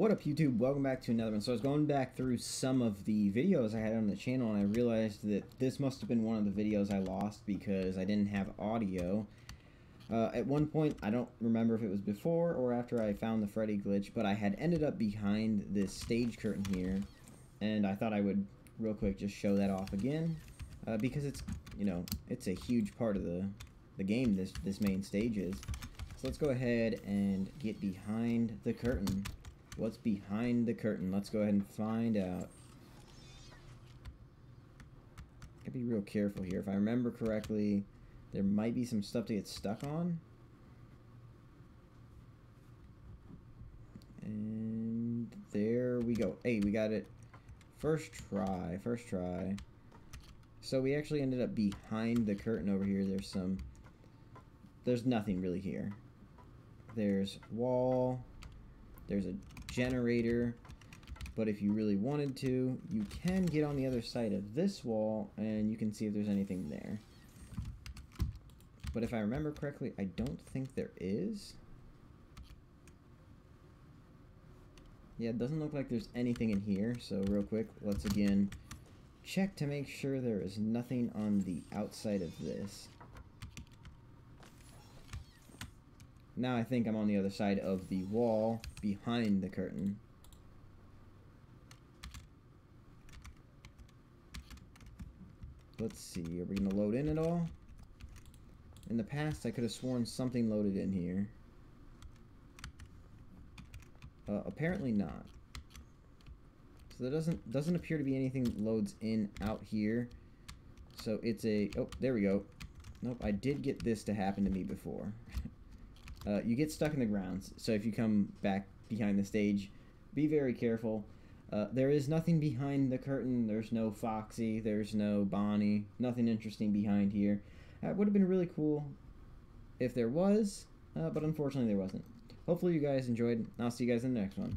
What up YouTube? Welcome back to another one. So I was going back through some of the videos I had on the channel and I realized that this must have been one of the videos I lost because I didn't have audio. Uh, at one point, I don't remember if it was before or after I found the Freddy glitch, but I had ended up behind this stage curtain here and I thought I would real quick just show that off again uh, because it's, you know, it's a huge part of the, the game this, this main stage is. So let's go ahead and get behind the curtain. What's behind the curtain? Let's go ahead and find out. Gotta be real careful here. If I remember correctly, there might be some stuff to get stuck on. And there we go. Hey, we got it. First try. First try. So we actually ended up behind the curtain over here. There's some... There's nothing really here. There's wall. There's a generator. But if you really wanted to, you can get on the other side of this wall and you can see if there's anything there. But if I remember correctly, I don't think there is. Yeah, it doesn't look like there's anything in here. So real quick, let's again check to make sure there is nothing on the outside of this. Now I think I'm on the other side of the wall behind the curtain. Let's see, are we going to load in at all? In the past, I could have sworn something loaded in here. Uh, apparently not. So there doesn't doesn't appear to be anything loads in out here. So it's a... Oh, there we go. Nope, I did get this to happen to me before. uh, you get stuck in the grounds. So if you come back behind the stage, be very careful. Uh, there is nothing behind the curtain. There's no Foxy. There's no Bonnie. Nothing interesting behind here. That would have been really cool if there was, uh, but unfortunately there wasn't. Hopefully you guys enjoyed. I'll see you guys in the next one.